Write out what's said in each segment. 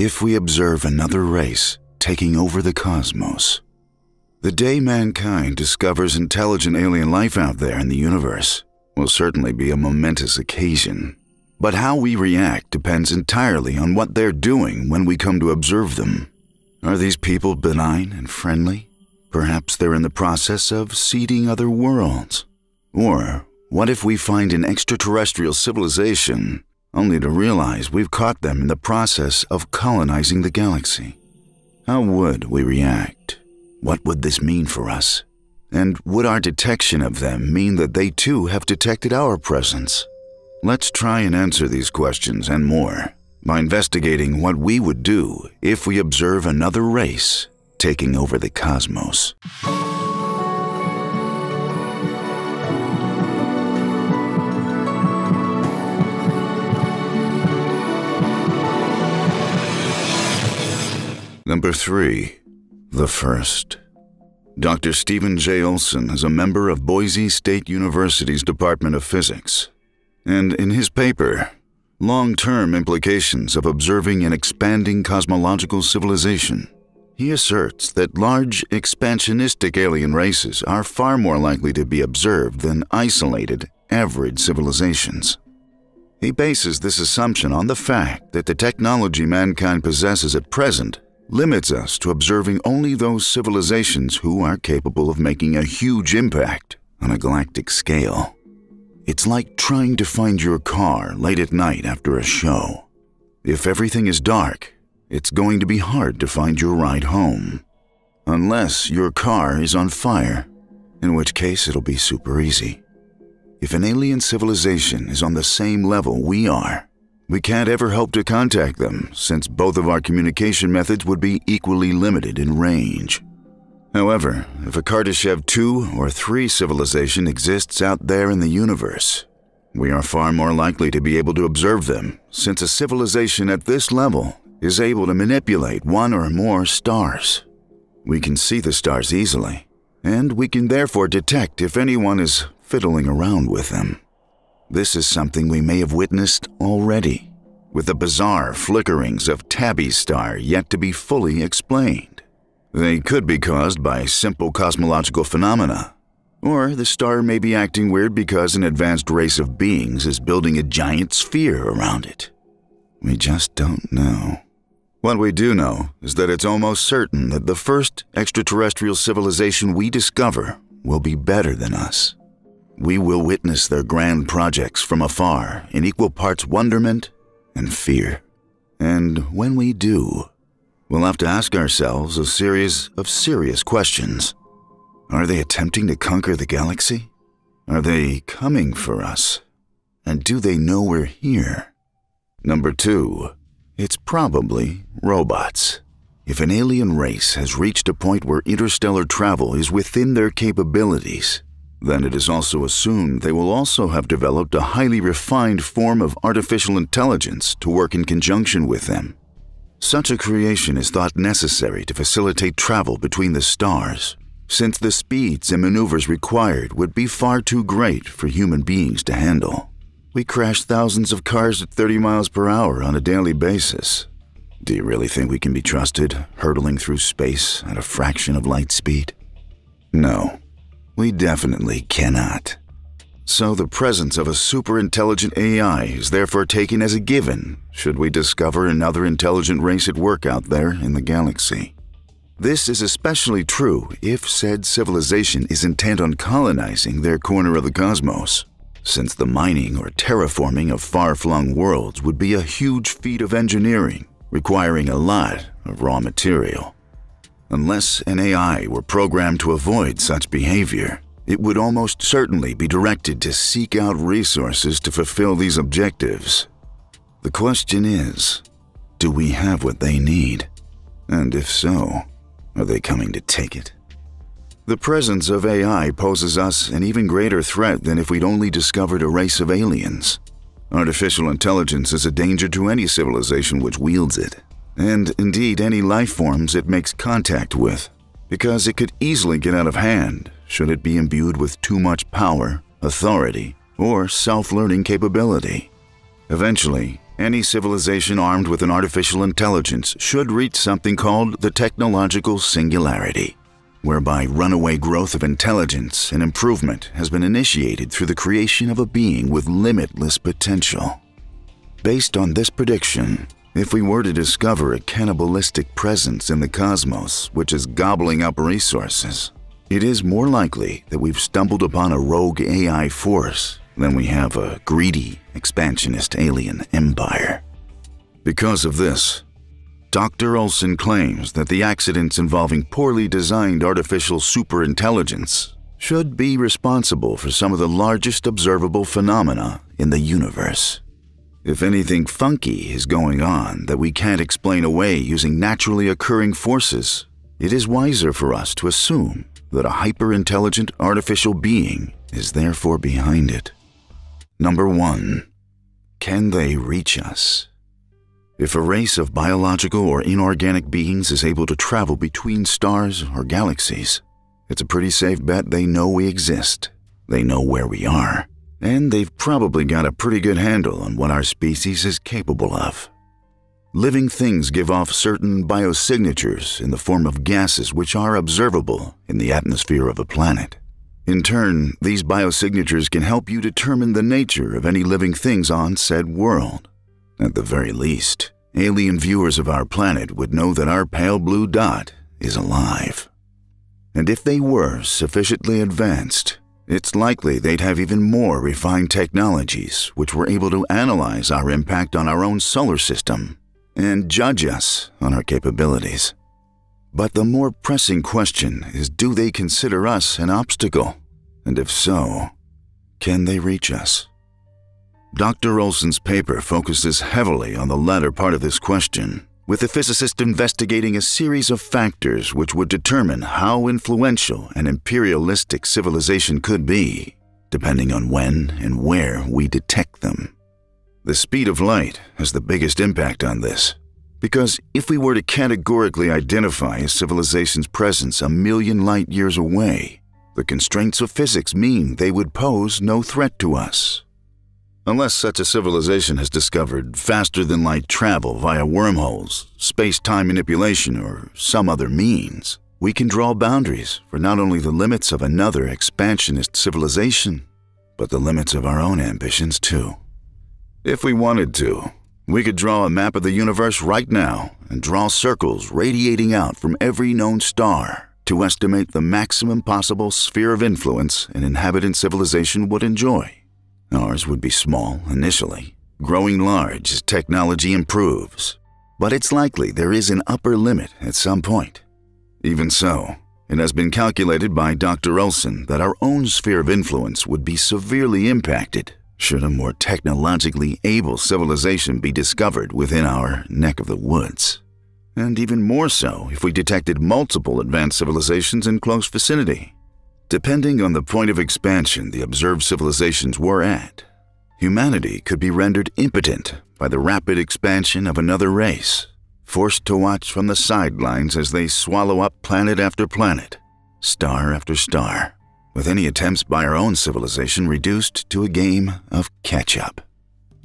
if we observe another race taking over the cosmos? The day mankind discovers intelligent alien life out there in the universe will certainly be a momentous occasion. But how we react depends entirely on what they're doing when we come to observe them. Are these people benign and friendly? Perhaps they're in the process of seeding other worlds. Or what if we find an extraterrestrial civilization only to realize we've caught them in the process of colonizing the galaxy? How would we react? What would this mean for us? And would our detection of them mean that they too have detected our presence? Let's try and answer these questions and more by investigating what we would do if we observe another race taking over the cosmos. Number 3. The First. Dr. Stephen J. Olson is a member of Boise State University's Department of Physics and in his paper, Long Term Implications of Observing an Expanding Cosmological Civilization, he asserts that large expansionistic alien races are far more likely to be observed than isolated, average civilizations. He bases this assumption on the fact that the technology mankind possesses at present limits us to observing only those civilizations who are capable of making a huge impact on a galactic scale. It's like trying to find your car late at night after a show. If everything is dark, it's going to be hard to find your ride home. Unless your car is on fire, in which case it'll be super easy. If an alien civilization is on the same level we are, we can't ever hope to contact them since both of our communication methods would be equally limited in range. However, if a Kardashev 2 or 3 civilization exists out there in the universe, we are far more likely to be able to observe them, since a civilization at this level is able to manipulate one or more stars. We can see the stars easily, and we can therefore detect if anyone is fiddling around with them. This is something we may have witnessed already, with the bizarre flickerings of Tabby's star yet to be fully explained. They could be caused by simple cosmological phenomena. Or the star may be acting weird because an advanced race of beings is building a giant sphere around it. We just don't know. What we do know is that it's almost certain that the first extraterrestrial civilization we discover will be better than us. We will witness their grand projects from afar in equal parts wonderment and fear. And when we do, we'll have to ask ourselves a series of serious questions. Are they attempting to conquer the galaxy? Are they coming for us? And do they know we're here? Number two, it's probably robots. If an alien race has reached a point where interstellar travel is within their capabilities, then it is also assumed they will also have developed a highly refined form of artificial intelligence to work in conjunction with them. Such a creation is thought necessary to facilitate travel between the stars, since the speeds and maneuvers required would be far too great for human beings to handle. We crash thousands of cars at 30 miles per hour on a daily basis. Do you really think we can be trusted, hurtling through space at a fraction of light speed? No, we definitely cannot. So the presence of a super-intelligent AI is therefore taken as a given should we discover another intelligent race at work out there in the galaxy. This is especially true if said civilization is intent on colonizing their corner of the cosmos, since the mining or terraforming of far-flung worlds would be a huge feat of engineering, requiring a lot of raw material. Unless an AI were programmed to avoid such behavior, it would almost certainly be directed to seek out resources to fulfill these objectives. The question is, do we have what they need? And if so, are they coming to take it? The presence of AI poses us an even greater threat than if we'd only discovered a race of aliens. Artificial intelligence is a danger to any civilization which wields it, and indeed any life forms it makes contact with, because it could easily get out of hand should it be imbued with too much power, authority, or self learning capability. Eventually, any civilization armed with an artificial intelligence should reach something called the technological singularity, whereby runaway growth of intelligence and improvement has been initiated through the creation of a being with limitless potential. Based on this prediction, if we were to discover a cannibalistic presence in the cosmos which is gobbling up resources, it is more likely that we've stumbled upon a rogue AI force than we have a greedy, expansionist alien empire. Because of this, Dr. Olson claims that the accidents involving poorly designed artificial superintelligence should be responsible for some of the largest observable phenomena in the universe. If anything funky is going on that we can't explain away using naturally occurring forces, it is wiser for us to assume that a hyper-intelligent artificial being is therefore behind it. Number 1. Can they reach us? If a race of biological or inorganic beings is able to travel between stars or galaxies, it's a pretty safe bet they know we exist, they know where we are, and they've probably got a pretty good handle on what our species is capable of. Living things give off certain biosignatures in the form of gases which are observable in the atmosphere of a planet. In turn, these biosignatures can help you determine the nature of any living things on said world. At the very least, alien viewers of our planet would know that our pale blue dot is alive. And if they were sufficiently advanced, it's likely they'd have even more refined technologies which were able to analyze our impact on our own solar system and judge us on our capabilities. But the more pressing question is do they consider us an obstacle? And if so, can they reach us? Dr. Olson's paper focuses heavily on the latter part of this question, with the physicist investigating a series of factors which would determine how influential an imperialistic civilization could be, depending on when and where we detect them. The speed of light has the biggest impact on this. Because if we were to categorically identify a civilization's presence a million light years away, the constraints of physics mean they would pose no threat to us. Unless such a civilization has discovered faster than light travel via wormholes, space time manipulation, or some other means, we can draw boundaries for not only the limits of another expansionist civilization, but the limits of our own ambitions too. If we wanted to, we could draw a map of the universe right now and draw circles radiating out from every known star to estimate the maximum possible sphere of influence an inhabitant civilization would enjoy. Ours would be small initially, growing large as technology improves. But it's likely there is an upper limit at some point. Even so, it has been calculated by Dr. Olson that our own sphere of influence would be severely impacted should a more technologically able civilization be discovered within our neck of the woods. And even more so if we detected multiple advanced civilizations in close vicinity. Depending on the point of expansion the observed civilizations were at, humanity could be rendered impotent by the rapid expansion of another race, forced to watch from the sidelines as they swallow up planet after planet, star after star with any attempts by our own civilization reduced to a game of catch up.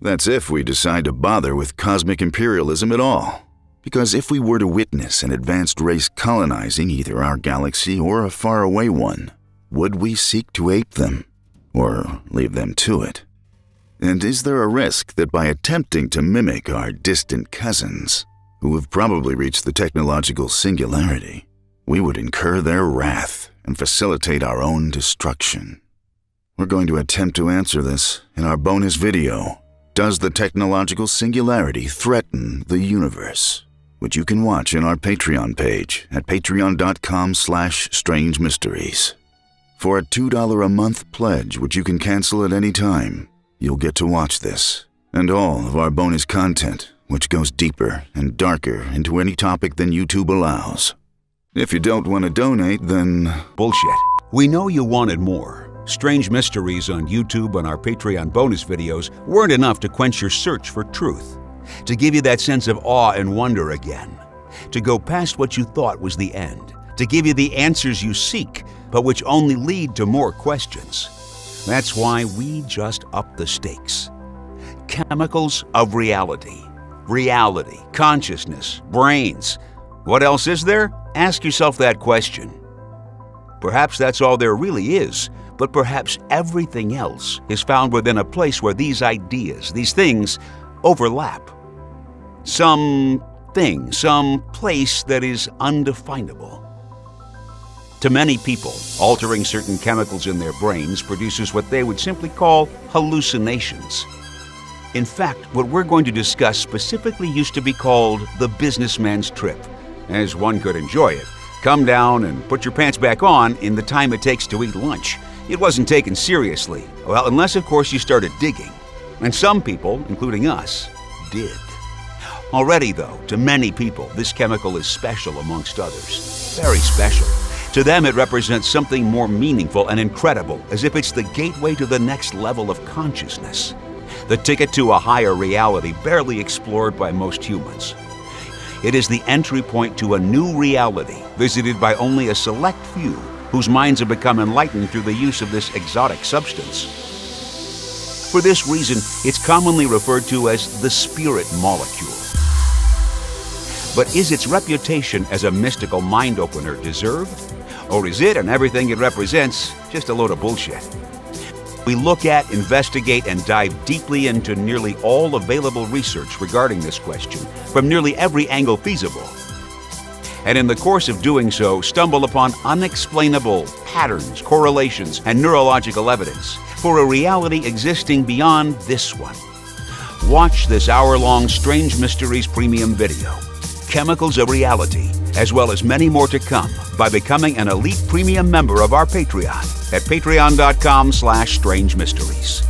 That's if we decide to bother with cosmic imperialism at all. Because if we were to witness an advanced race colonizing either our galaxy or a faraway one, would we seek to ape them, or leave them to it? And is there a risk that by attempting to mimic our distant cousins, who have probably reached the technological singularity, we would incur their wrath and facilitate our own destruction. We're going to attempt to answer this in our bonus video, Does the Technological Singularity Threaten the Universe? which you can watch in our Patreon page at patreon.com slash strange mysteries. For a $2 a month pledge, which you can cancel at any time, you'll get to watch this and all of our bonus content, which goes deeper and darker into any topic than YouTube allows. If you don't want to donate, then. Bullshit. We know you wanted more. Strange Mysteries on YouTube and our Patreon bonus videos weren't enough to quench your search for truth, to give you that sense of awe and wonder again, to go past what you thought was the end, to give you the answers you seek, but which only lead to more questions. That's why we just up the stakes. chemicals of reality. Reality, consciousness, brains. What else is there? Ask yourself that question. Perhaps that's all there really is, but perhaps everything else is found within a place where these ideas, these things, overlap. Some thing, some place that is undefinable. To many people, altering certain chemicals in their brains produces what they would simply call hallucinations. In fact, what we're going to discuss specifically used to be called the businessman's trip, as one could enjoy it. Come down and put your pants back on in the time it takes to eat lunch. It wasn't taken seriously, well, unless of course you started digging. And some people, including us, did. Already, though, to many people, this chemical is special amongst others. Very special. To them, it represents something more meaningful and incredible, as if it's the gateway to the next level of consciousness. The ticket to a higher reality barely explored by most humans. It is the entry point to a new reality, visited by only a select few whose minds have become enlightened through the use of this exotic substance. For this reason, it's commonly referred to as the spirit molecule. But is its reputation as a mystical mind opener deserved? Or is it and everything it represents just a load of bullshit? We look at, investigate, and dive deeply into nearly all available research regarding this question from nearly every angle feasible. And in the course of doing so, stumble upon unexplainable patterns, correlations, and neurological evidence for a reality existing beyond this one. Watch this hour long Strange Mysteries premium video chemicals of reality, as well as many more to come by becoming an elite premium member of our Patreon at patreon.com slash strange mysteries.